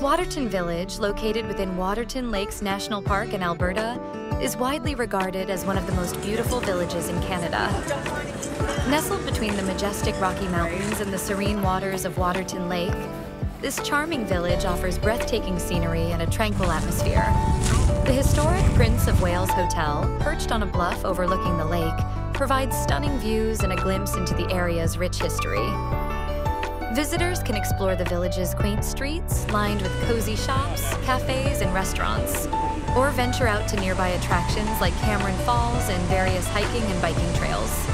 Waterton Village, located within Waterton Lakes National Park in Alberta, is widely regarded as one of the most beautiful villages in Canada. Nestled between the majestic Rocky Mountains and the serene waters of Waterton Lake, this charming village offers breathtaking scenery and a tranquil atmosphere. The historic Prince of Wales Hotel, perched on a bluff overlooking the lake, provides stunning views and a glimpse into the area's rich history. Visitors can explore the village's quaint streets, lined with cozy shops, cafes, and restaurants, or venture out to nearby attractions like Cameron Falls and various hiking and biking trails.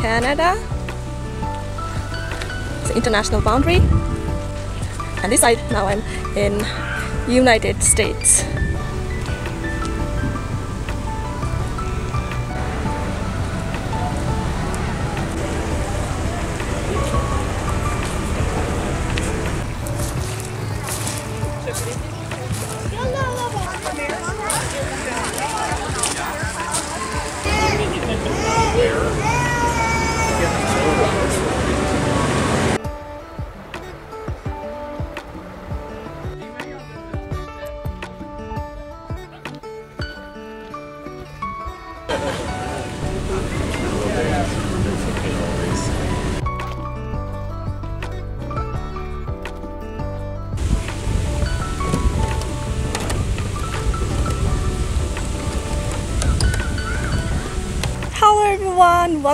Canada. It's international boundary. And this side now I'm in United States. Hello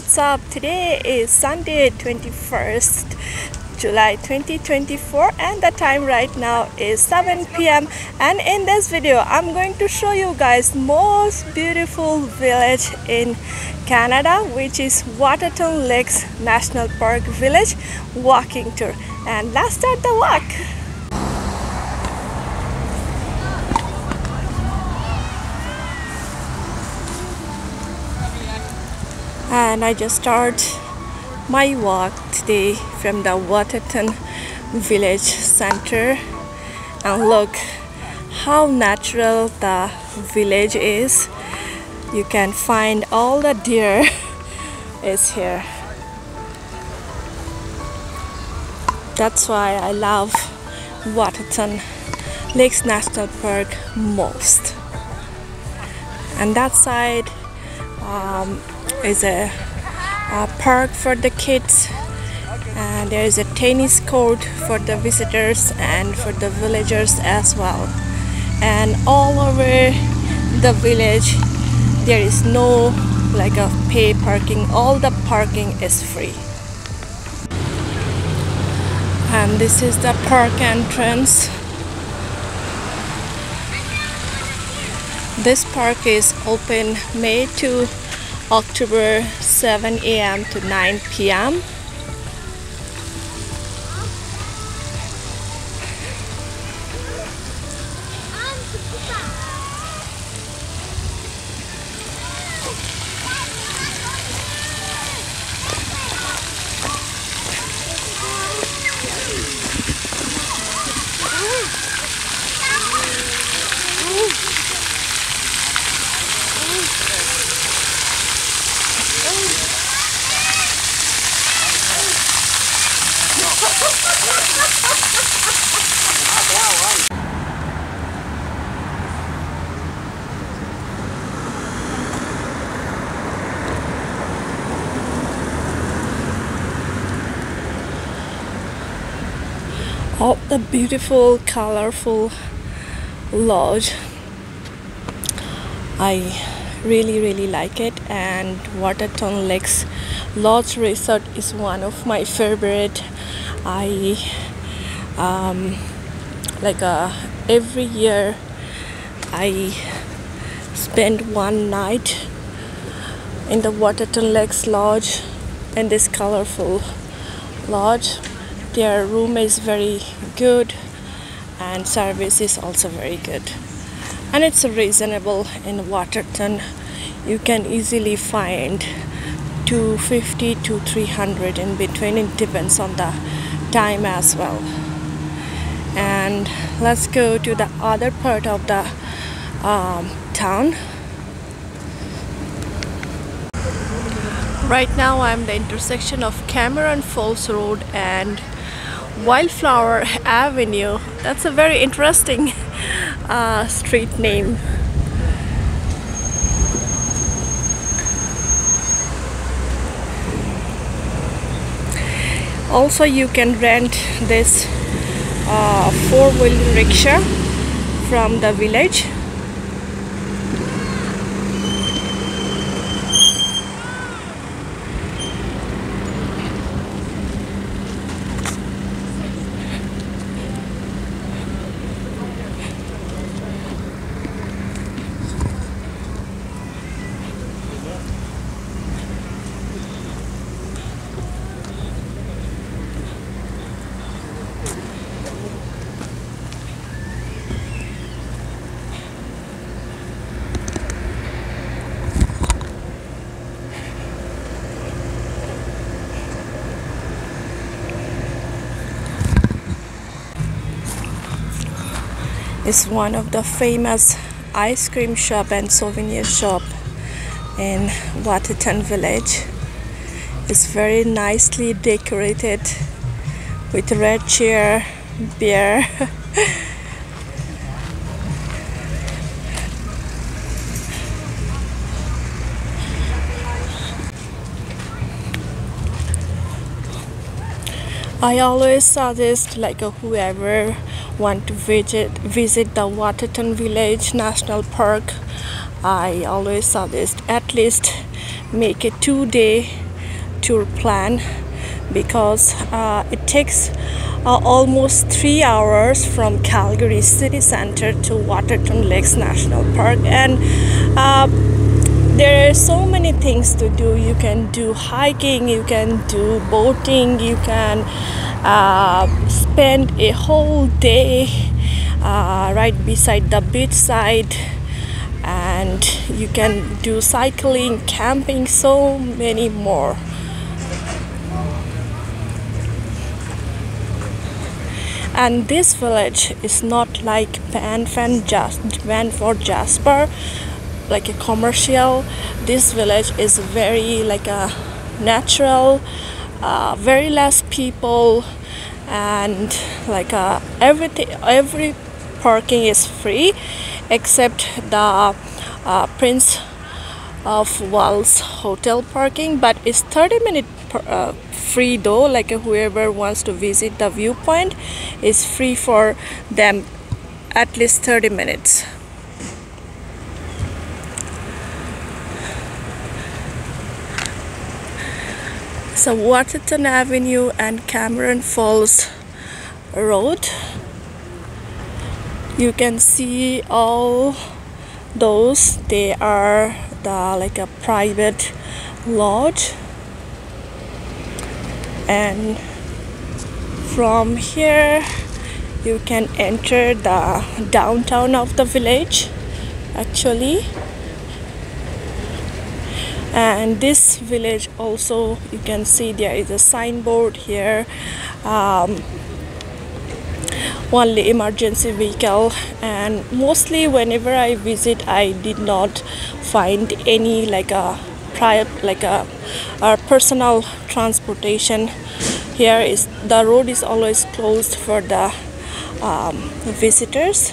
what's up? Today is Sunday 21st July 2024 and the time right now is 7 p.m. and in this video I'm going to show you guys most beautiful village in Canada which is Waterton Lakes National Park Village walking tour and let's start the walk. And I just start my walk today from the Waterton village center. And look how natural the village is. You can find all the deer is here. That's why I love Waterton Lakes National Park most. And that side um, is a, a park for the kids. And there is a tennis court for the visitors and for the villagers as well. And all over the village there is no like a pay parking. All the parking is free. And this is the park entrance. This park is open May to October 7 a.m. to 9 p.m. the beautiful colorful lodge. I really really like it and Waterton Lakes Lodge Resort is one of my favorite. I um, like uh, every year I spend one night in the Waterton Lakes Lodge in this colorful lodge their room is very good and service is also very good. And it's reasonable in Waterton. You can easily find 250 to 300 in between. It depends on the time as well. And let's go to the other part of the um, town. Right now I'm the intersection of Cameron Falls Road and Wildflower Avenue. That's a very interesting uh, street name. Also you can rent this uh, four-wheel rickshaw from the village is one of the famous ice cream shop and souvenir shop in Waterton village. It's very nicely decorated with red chair, beer. I always suggest like a whoever want to visit visit the Waterton Village National Park I always suggest at least make a two-day tour plan because uh, it takes uh, almost three hours from Calgary city center to Waterton Lakes National Park and uh, there are so many things to do. You can do hiking you can do boating you can uh, spend a whole day uh, right beside the beach side and you can do cycling camping so many more. And this village is not like Banff Just Banff or Jasper like a commercial. This village is very like a natural uh, very less people and like uh, everything every parking is free except the uh, prince of wales hotel parking but it's 30 minute per, uh, free though like whoever wants to visit the viewpoint is free for them at least 30 minutes so Waterton Avenue and Cameron Falls Road. You can see all those. They are the like a private lodge. And from here you can enter the downtown of the village actually and this village also you can see there is a signboard here um, only emergency vehicle. And mostly whenever I visit I did not find any like a prior like a, a personal transportation. Here is the road is always closed for the um, visitors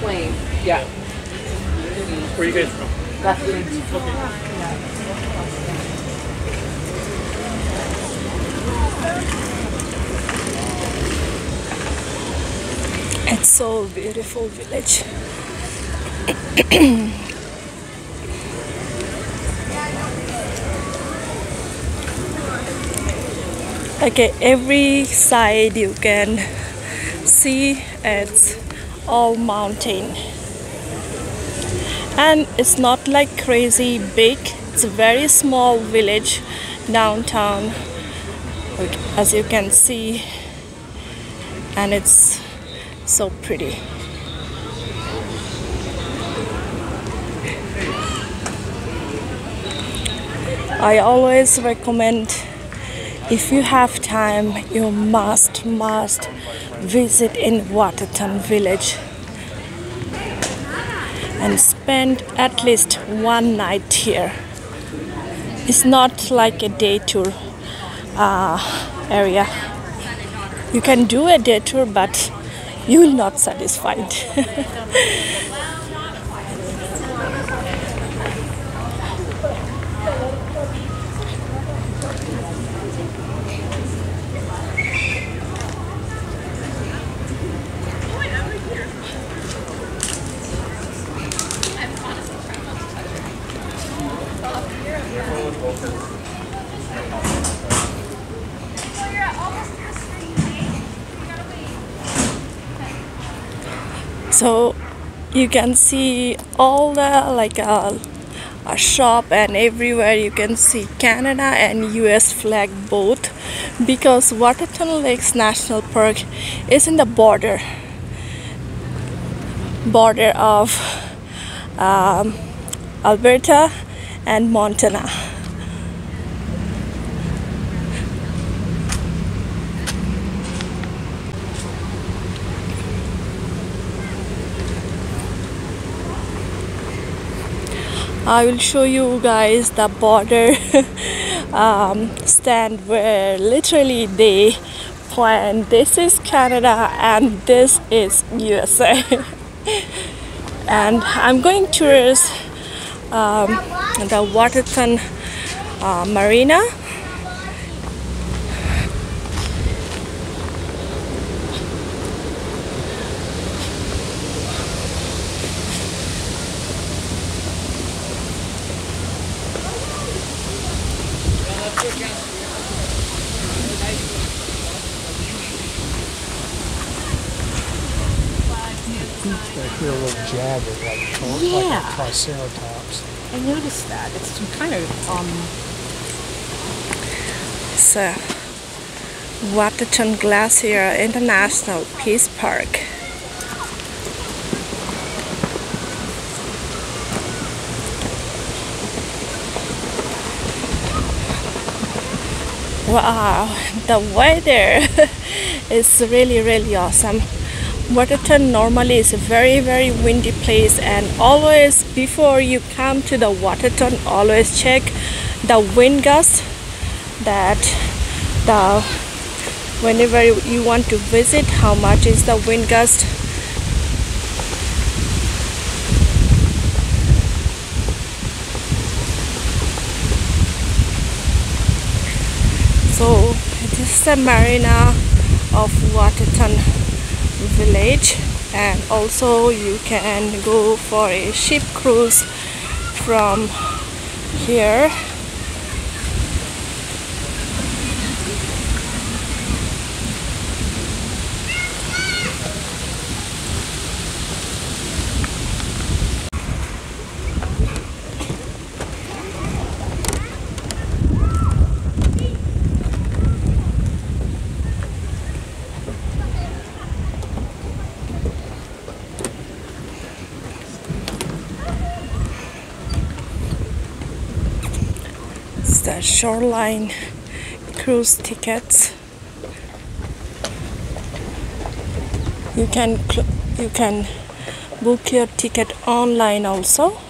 plane. Yeah. Where are you guys from? That's the It's so beautiful village. okay, every side you can see it's all mountain. And it's not like crazy big. It's a very small village downtown as you can see and it's so pretty. I always recommend if you have time you must must visit in Waterton village and spend at least one night here. It's not like a day tour uh, area. You can do a day tour but you will not satisfied. so you can see all the like uh, a shop and everywhere you can see Canada and US flag both because Waterton Lakes National Park is in the border border of um, Alberta and Montana I will show you guys the border um, stand where literally they plan this is Canada and this is USA and I'm going towards um, the Waterton uh, Marina Like real little like, tor- Yeah. like a triceratops. I noticed that. It's kind of um So, Waterton Glacier International Peace Park. Wow, the weather is really really awesome. Waterton normally is a very very windy place and always before you come to the Waterton always check the wind gust that the whenever you want to visit how much is the wind gust. So this is the marina of Waterton village and also you can go for a ship cruise from here It's the shoreline cruise tickets. You can you can book your ticket online also.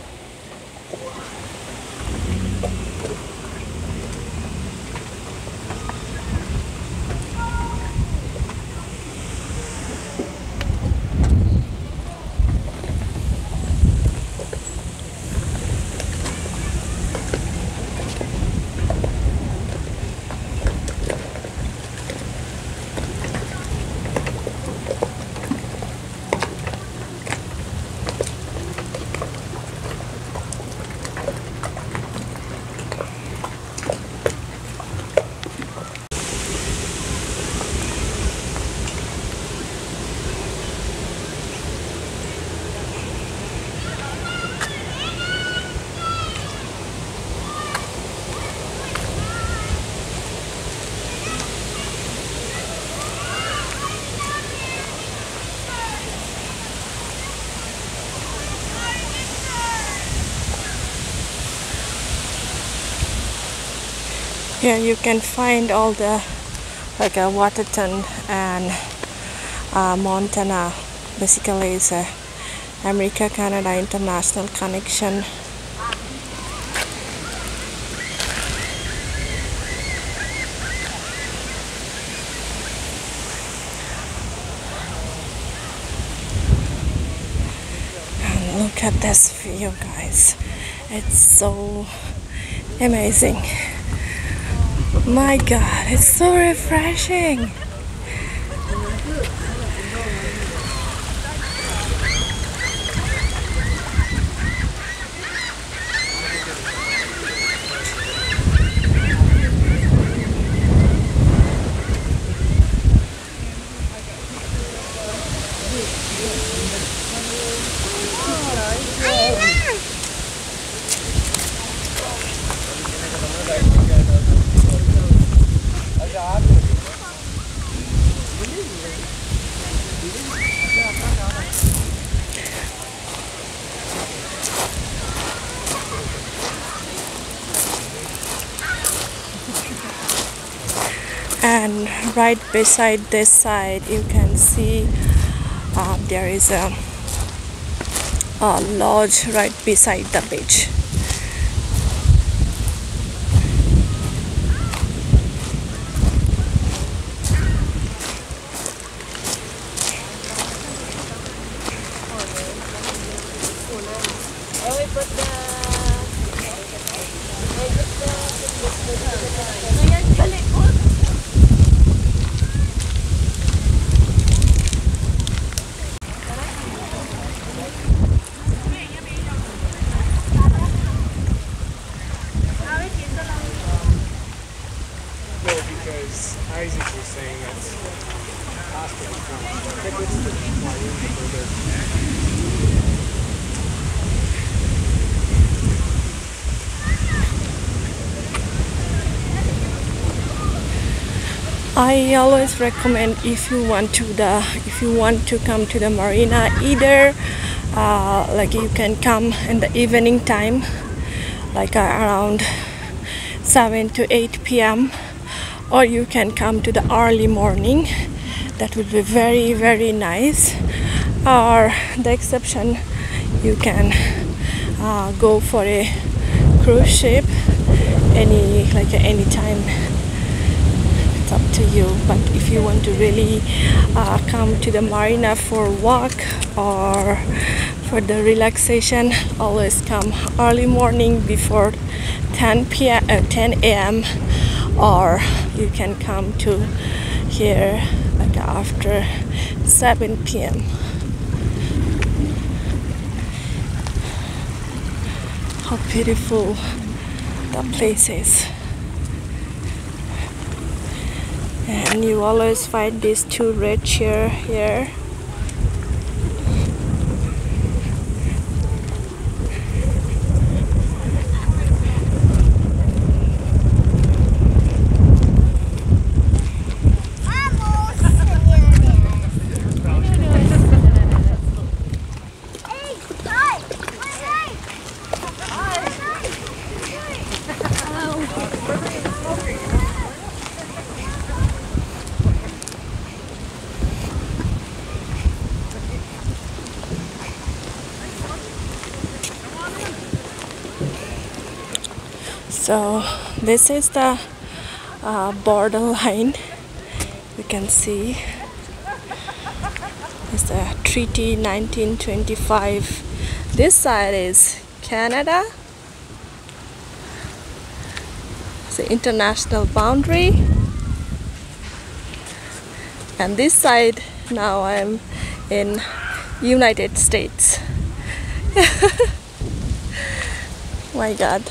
Here you can find all the like a Waterton and uh, Montana. Basically, is a America Canada international connection. Look at this view, guys. It's so amazing. My god, it's so refreshing. and right beside this side you can see uh, there is a, a lodge right beside the beach I always recommend if you want to the if you want to come to the marina either uh, like you can come in the evening time like uh, around 7 to 8 p.m. or you can come to the early morning that would be very very nice or the exception you can uh, go for a cruise ship any like any time it's up to you. But if you want to really uh, come to the marina for walk or for the relaxation always come early morning before 10 p.m uh, 10 a.m or you can come to here like after 7 p.m how beautiful the place is and you always find these two red chair here so this is the uh, borderline you can see. It's the treaty 1925 this side is canada. It's the international boundary. And this side now i'm in united states. My god